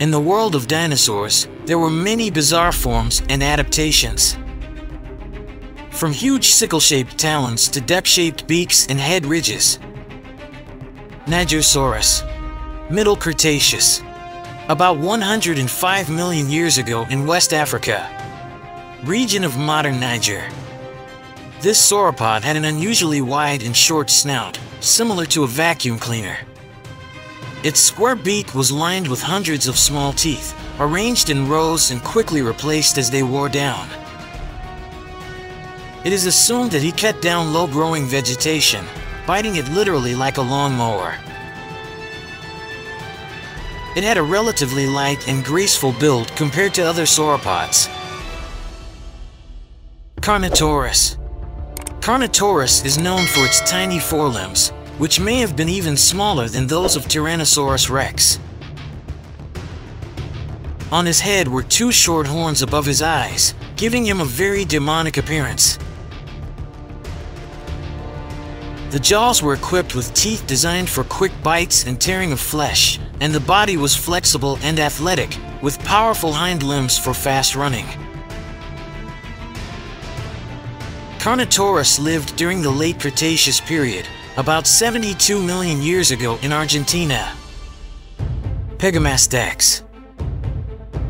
In the world of dinosaurs, there were many bizarre forms and adaptations. From huge sickle-shaped talons to depth-shaped beaks and head ridges. Nigersaurus, Middle Cretaceous, about 105 million years ago in West Africa, region of modern Niger. This sauropod had an unusually wide and short snout, similar to a vacuum cleaner. Its square beak was lined with hundreds of small teeth, arranged in rows and quickly replaced as they wore down. It is assumed that he cut down low-growing vegetation, biting it literally like a lawnmower. It had a relatively light and graceful build compared to other sauropods. Carnotaurus Carnotaurus is known for its tiny forelimbs, which may have been even smaller than those of Tyrannosaurus rex. On his head were two short horns above his eyes, giving him a very demonic appearance. The jaws were equipped with teeth designed for quick bites and tearing of flesh, and the body was flexible and athletic, with powerful hind limbs for fast running. Carnotaurus lived during the late Cretaceous period, about 72 million years ago in Argentina. Pegomastax.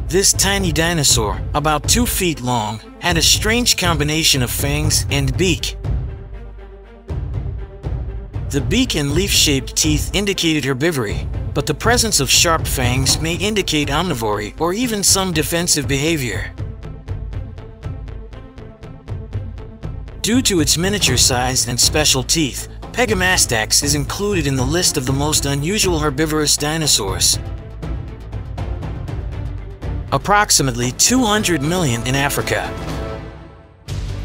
This tiny dinosaur, about 2 feet long, had a strange combination of fangs and beak. The beak and leaf-shaped teeth indicated herbivory, but the presence of sharp fangs may indicate omnivory or even some defensive behavior. Due to its miniature size and special teeth, Pegomastax is included in the list of the most unusual herbivorous dinosaurs. Approximately 200 million in Africa.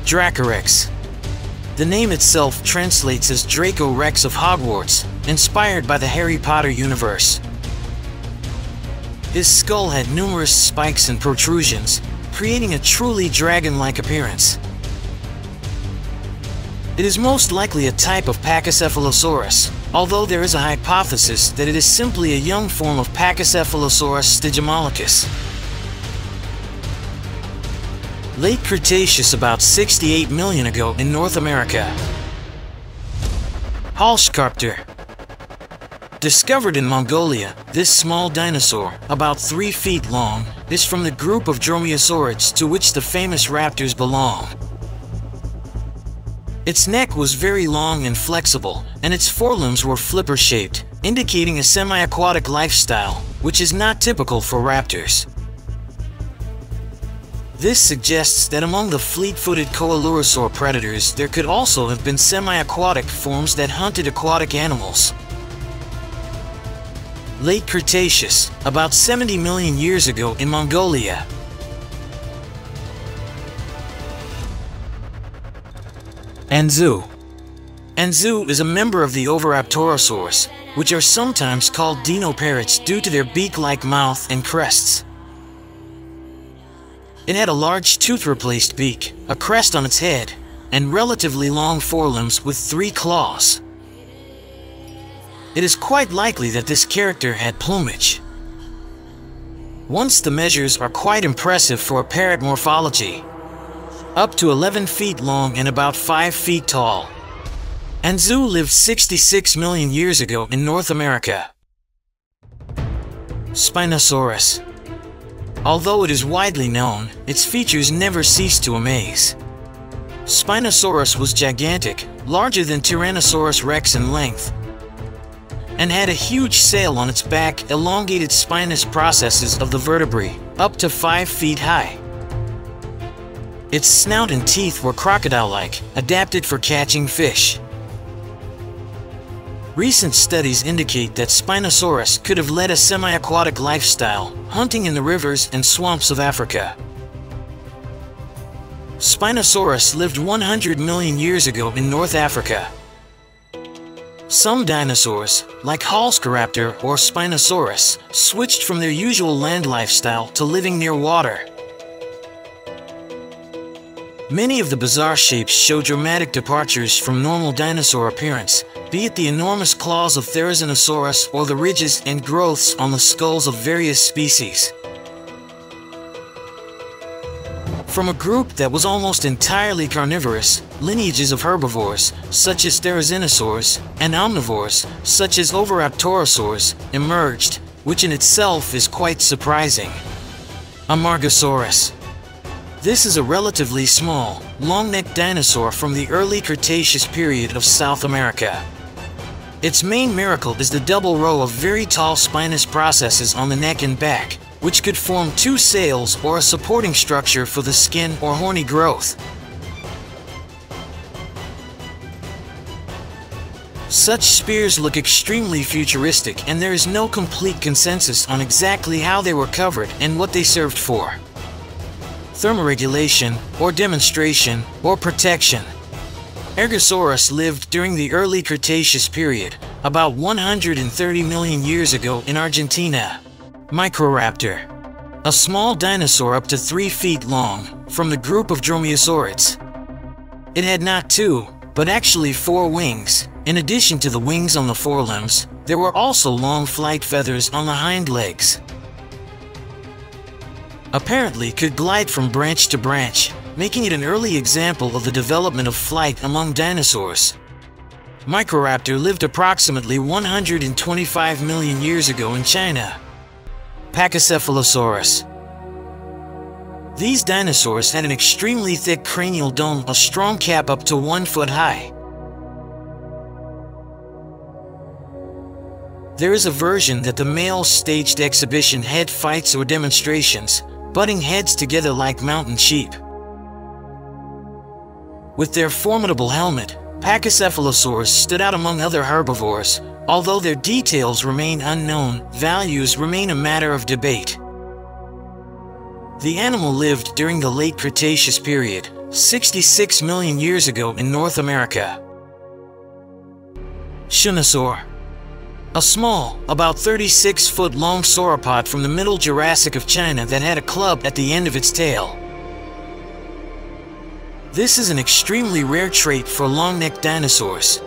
Dracorex. The name itself translates as Draco Rex of Hogwarts, inspired by the Harry Potter universe. His skull had numerous spikes and protrusions, creating a truly dragon-like appearance. It is most likely a type of Pachycephalosaurus, although there is a hypothesis that it is simply a young form of Pachycephalosaurus stygimolochus. Late Cretaceous about 68 million ago in North America. Halszkaraptor. Discovered in Mongolia, this small dinosaur, about 3 feet long, is from the group of Dromaeosaurids to which the famous raptors belong. Its neck was very long and flexible, and its forelimbs were flipper-shaped, indicating a semi-aquatic lifestyle, which is not typical for raptors. This suggests that among the fleet-footed coelurosaur predators, there could also have been semi-aquatic forms that hunted aquatic animals. Late Cretaceous, about 70 million years ago in Mongolia, Anzu. Anzu is a member of the Oviraptorosaurs, which are sometimes called dinoparrots due to their beak-like mouth and crests. It had a large tooth-replaced beak, a crest on its head, and relatively long forelimbs with three claws. It is quite likely that this character had plumage. Once the measures are quite impressive for a parrot morphology, up to 11 feet long and about 5 feet tall. Anzu lived 66 million years ago in North America. Spinosaurus. Although it is widely known, its features never cease to amaze. Spinosaurus was gigantic, larger than Tyrannosaurus rex in length, and had a huge sail on its back elongated spinous processes of the vertebrae, up to 5 feet high. Its snout and teeth were crocodile-like, adapted for catching fish. Recent studies indicate that Spinosaurus could have led a semi-aquatic lifestyle, hunting in the rivers and swamps of Africa. Spinosaurus lived 100 million years ago in North Africa. Some dinosaurs, like Halszkaraptor or Spinosaurus, switched from their usual land lifestyle to living near water. Many of the bizarre shapes show dramatic departures from normal dinosaur appearance, be it the enormous claws of Therizinosaurus or the ridges and growths on the skulls of various species. From a group that was almost entirely carnivorous, lineages of herbivores, such as Therizinosaurs, and omnivores, such as Oviraptorosaurs, emerged, which in itself is quite surprising. Amargasaurus. This is a relatively small, long-necked dinosaur from the early Cretaceous period of South America. Its main miracle is the double row of very tall spinous processes on the neck and back, which could form two sails or a supporting structure for the skin or horny growth. Such spears look extremely futuristic and there is no complete consensus on exactly how they were covered and what they served for. Thermoregulation, or demonstration, or protection. Amargasaurus lived during the early Cretaceous period, about 130 million years ago in Argentina. Microraptor. A small dinosaur up to 3 feet long, from the group of Dromaeosaurids. It had not two, but actually four wings. In addition to the wings on the forelimbs, there were also long flight feathers on the hind legs. Apparently could glide from branch to branch, making it an early example of the development of flight among dinosaurs. Microraptor lived approximately 125 million years ago in China. Pachycephalosaurus. These dinosaurs had an extremely thick cranial dome, a strong cap up to one foot high. There is a version that the males staged exhibition head fights or demonstrations, butting heads together like mountain sheep. With their formidable helmet, Pachycephalosaurs stood out among other herbivores, Although their details remain unknown, values remain a matter of debate. The animal lived during the late Cretaceous period, 66 million years ago in North America. Shunosaur A small, about 36-foot long sauropod from the Middle Jurassic of China that had a club at the end of its tail. This is an extremely rare trait for long-necked dinosaurs.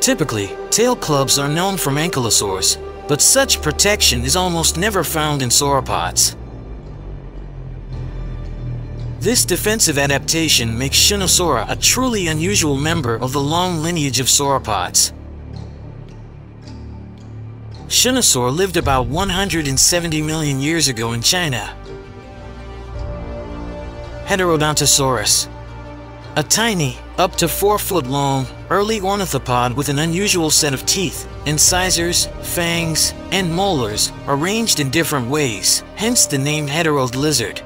Typically, tail clubs are known from ankylosaurs, but such protection is almost never found in sauropods. This defensive adaptation makes Shunosaura a truly unusual member of the long lineage of sauropods. Shunosaur lived about 170 million years ago in China. Heterodontosaurus a tiny, up to 4 foot long, early ornithopod with an unusual set of teeth, incisors, fangs, and molars arranged in different ways, hence the name heterod lizard.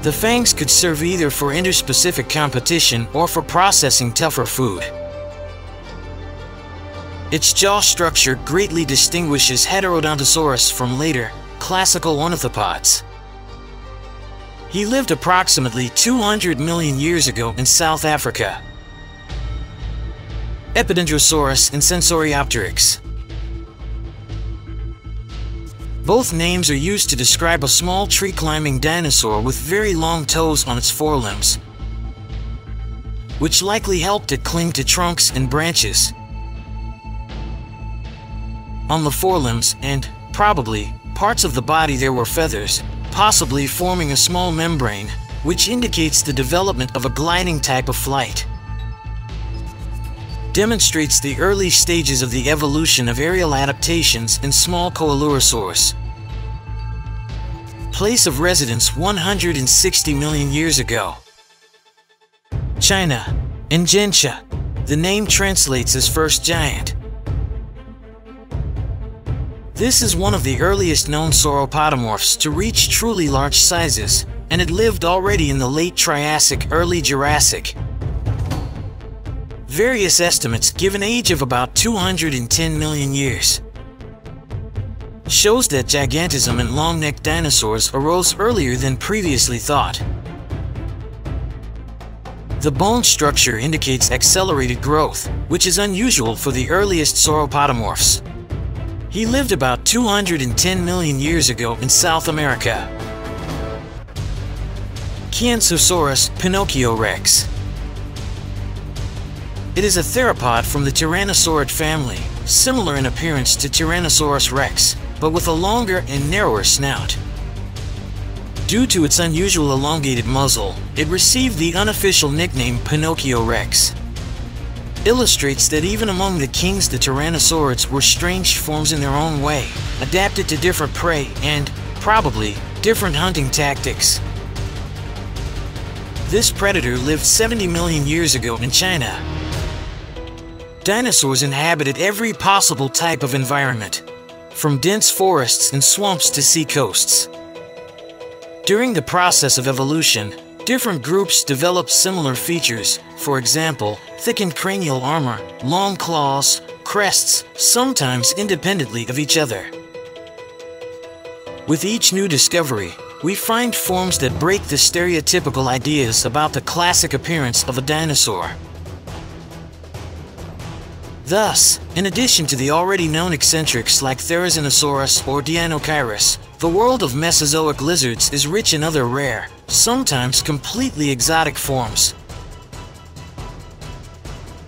The fangs could serve either for interspecific competition or for processing tougher food. Its jaw structure greatly distinguishes Heterodontosaurus from later, classical ornithopods. He lived approximately 200 million years ago in South Africa. Epidendrosaurus and Scansoriopteryx. Both names are used to describe a small tree-climbing dinosaur with very long toes on its forelimbs, which likely helped it cling to trunks and branches. On the forelimbs and, probably, parts of the body there were feathers, possibly forming a small membrane, which indicates the development of a gliding type of flight. Demonstrates the early stages of the evolution of aerial adaptations in small coelurosaurs. Place of residence 160 million years ago. China, Ingentia. The name translates as first giant. This is one of the earliest known sauropodomorphs to reach truly large sizes, and it lived already in the late Triassic, early Jurassic. Various estimates give an age of about 210 million years. Shows that gigantism and long-necked dinosaurs arose earlier than previously thought. The bone structure indicates accelerated growth, which is unusual for the earliest sauropodomorphs. He lived about 210 million years ago in South America. Qianzhousaurus Pinocchio rex. It is a theropod from the Tyrannosaurid family, similar in appearance to Tyrannosaurus rex, but with a longer and narrower snout. Due to its unusual elongated muzzle, it received the unofficial nickname Pinocchio Rex. Illustrates that even among the kings the Tyrannosaurids were strange forms in their own way, adapted to different prey and, probably, different hunting tactics. This predator lived 70 million years ago in China. Dinosaurs inhabited every possible type of environment, from dense forests and swamps to sea coasts. During the process of evolution, different groups developed similar features, for example, thickened cranial armor, long claws, crests, sometimes independently of each other. With each new discovery, we find forms that break the stereotypical ideas about the classic appearance of a dinosaur. Thus, in addition to the already known eccentrics like Therizinosaurus or Deinocheirus, the world of Mesozoic lizards is rich in other rare, sometimes completely exotic forms.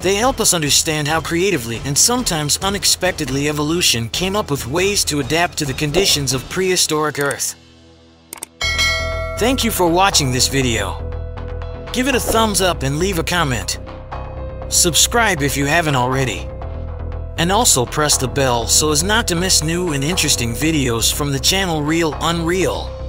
They help us understand how creatively and sometimes unexpectedly evolution came up with ways to adapt to the conditions of prehistoric Earth. Thank you for watching this video. Give it a thumbs up and leave a comment. Subscribe if you haven't already. And also press the bell so as not to miss new and interesting videos from the channel Real Unreal.